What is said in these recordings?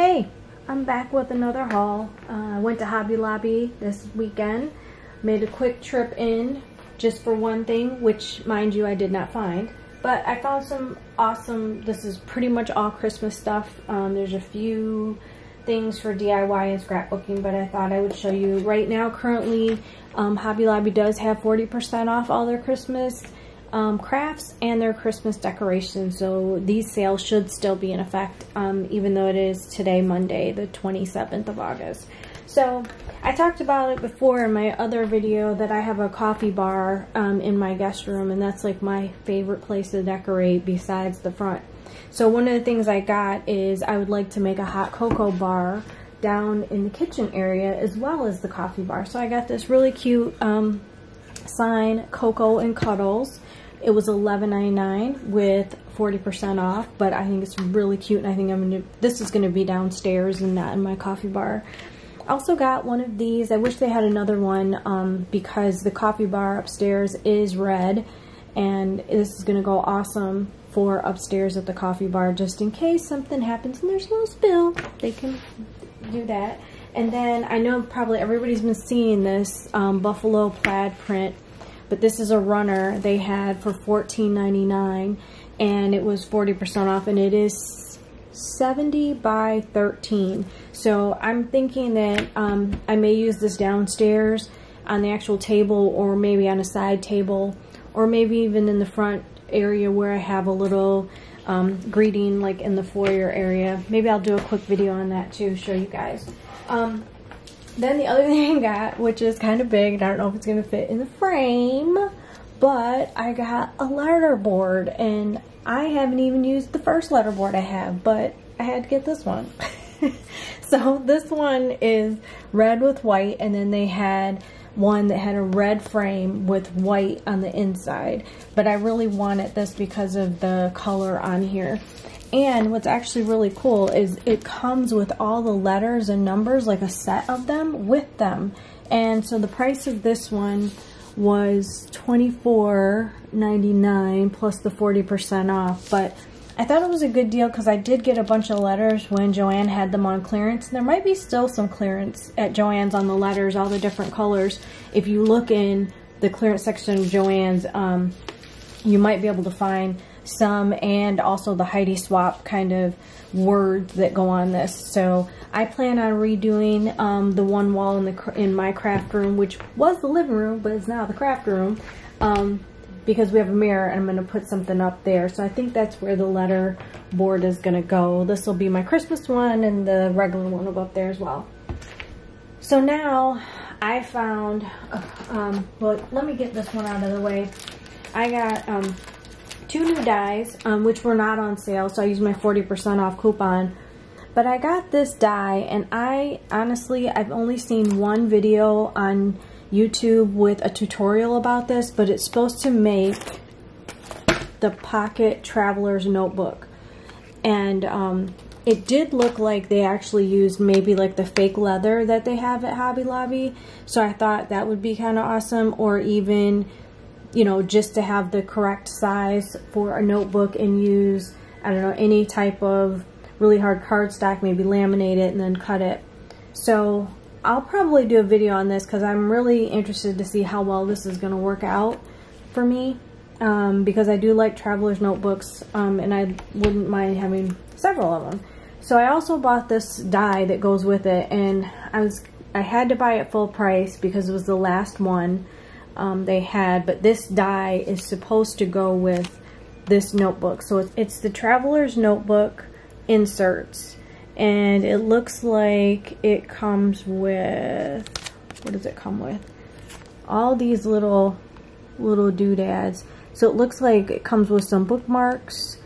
Hey, I'm back with another haul. Uh, I went to Hobby Lobby this weekend, made a quick trip in just for one thing, which mind you I did not find. But I found some awesome, this is pretty much all Christmas stuff. Um, there's a few things for DIY and scrapbooking, but I thought I would show you. Right now, currently, um, Hobby Lobby does have 40% off all their Christmas um, crafts and their Christmas decorations. So these sales should still be in effect, um, even though it is today, Monday, the 27th of August. So I talked about it before in my other video that I have a coffee bar um, in my guest room, and that's like my favorite place to decorate besides the front. So one of the things I got is I would like to make a hot cocoa bar down in the kitchen area as well as the coffee bar. So I got this really cute um, sign, Cocoa and Cuddles. It was $11.99 with 40% off, but I think it's really cute and I think I'm gonna, this is gonna be downstairs and not in my coffee bar. Also got one of these. I wish they had another one um, because the coffee bar upstairs is red and this is gonna go awesome for upstairs at the coffee bar just in case something happens and there's no spill. They can do that. And then I know probably everybody's been seeing this um, buffalo plaid print but this is a runner they had for $14.99 and it was 40% off and it is 70 by 13 so I'm thinking that um, I may use this downstairs on the actual table or maybe on a side table or maybe even in the front area where I have a little um, greeting like in the foyer area. Maybe I'll do a quick video on that too show you guys. Um, then the other thing I got, which is kind of big, and I don't know if it's going to fit in the frame, but I got a letter board, and I haven't even used the first letter board I have, but I had to get this one. so this one is red with white, and then they had one that had a red frame with white on the inside, but I really wanted this because of the color on here. And what's actually really cool is it comes with all the letters and numbers, like a set of them with them. And so the price of this one was $24.99 plus the 40% off. But I thought it was a good deal because I did get a bunch of letters when Joann had them on clearance. There might be still some clearance at Joann's on the letters, all the different colors. If you look in the clearance section of Joann's, um, you might be able to find some and also the Heidi Swapp kind of words that go on this. So I plan on redoing um, the one wall in the in my craft room, which was the living room, but it's now the craft room, um, because we have a mirror and I'm going to put something up there. So I think that's where the letter board is going to go. This will be my Christmas one and the regular one will go up there as well. So now I found, uh, um, well, let me get this one out of the way. I got um, two new dies, um, which were not on sale, so I used my 40% off coupon. But I got this die, and I honestly, I've only seen one video on YouTube with a tutorial about this, but it's supposed to make the Pocket Traveler's Notebook. And um, it did look like they actually used maybe like the fake leather that they have at Hobby Lobby. So I thought that would be kind of awesome. Or even you know, just to have the correct size for a notebook and use, I don't know, any type of really hard cardstock, maybe laminate it and then cut it. So I'll probably do a video on this because I'm really interested to see how well this is going to work out for me. Um, because I do like traveler's notebooks um, and I wouldn't mind having several of them. So I also bought this die that goes with it and I was I had to buy it full price because it was the last one um, they had, but this die is supposed to go with this notebook. So it's, it's the Traveler's Notebook inserts, and it looks like it comes with, what does it come with? All these little, little doodads. So it looks like it comes with some bookmarks,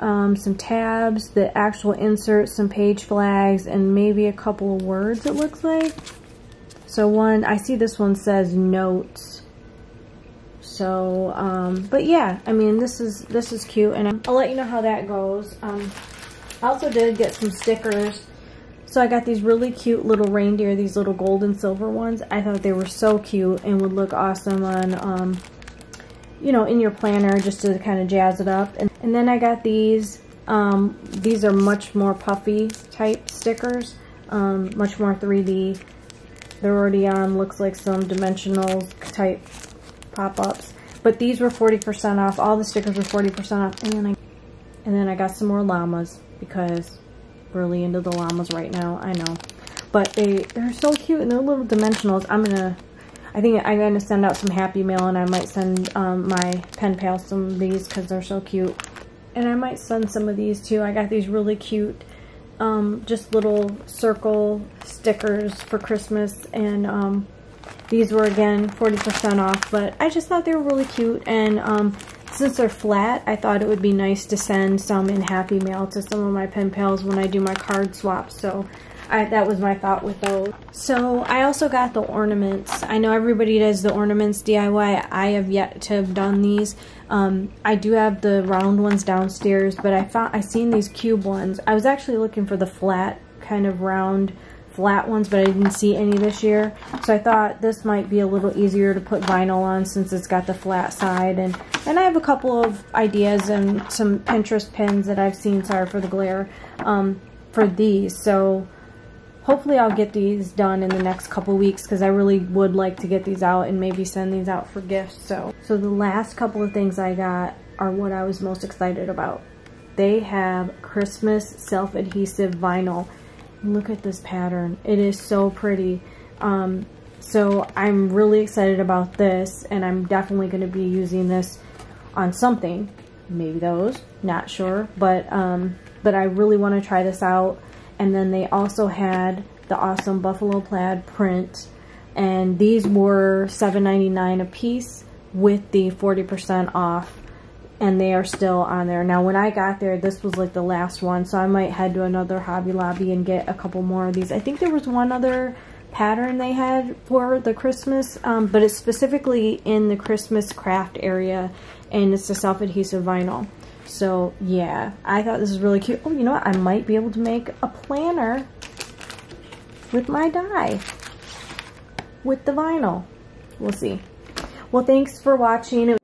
um, some tabs, the actual inserts, some page flags, and maybe a couple of words it looks like. So one, I see this one says notes. So, um, but yeah, I mean, this is, this is cute and I'll let you know how that goes. Um, I also did get some stickers. So I got these really cute little reindeer, these little gold and silver ones. I thought they were so cute and would look awesome on, um, you know, in your planner just to kind of jazz it up. And, and then I got these Um, these are much more puffy type stickers, um, much more 3D. They're already on, looks like some dimensional type pop-ups. But these were 40% off. All the stickers were 40% off. And then I and then I got some more llamas because we're really into the llamas right now. I know. But they, they're so cute and they're little dimensionals. I'm to, I think I'm going to send out some happy mail and I might send um, my pen pal some of these because they're so cute. And I might send some of these too. I got these really cute, um, just little circle stickers for Christmas. And um, these were again 40% off. But I just thought they were really cute. And um, since they're flat, I thought it would be nice to send some in Happy Mail to some of my pen pals when I do my card swaps. So I, that was my thought with those. So I also got the ornaments. I know everybody does the ornaments DIY. I have yet to have done these. Um, I do have the round ones downstairs, but I found I seen these cube ones. I was actually looking for the flat kind of round flat ones, but I didn't see any this year. So I thought this might be a little easier to put vinyl on since it's got the flat side. And, and I have a couple of ideas and some Pinterest pins that I've seen, sorry for the glare, um, for these. So hopefully I'll get these done in the next couple weeks because I really would like to get these out and maybe send these out for gifts. So, so the last couple of things I got are what I was most excited about. They have Christmas self-adhesive vinyl Look at this pattern. It is so pretty. Um, so I'm really excited about this and I'm definitely going to be using this on something. Maybe those, not sure. But, um, but I really want to try this out. And then they also had the awesome buffalo plaid print. And these were $7.99 a piece with the 40% off and they are still on there. Now, when I got there, this was like the last one, so I might head to another Hobby Lobby and get a couple more of these. I think there was one other pattern they had for the Christmas, um, but it's specifically in the Christmas craft area, and it's the self-adhesive vinyl. So, yeah, I thought this was really cute. Oh, you know what? I might be able to make a planner with my die with the vinyl. We'll see. Well, thanks for watching.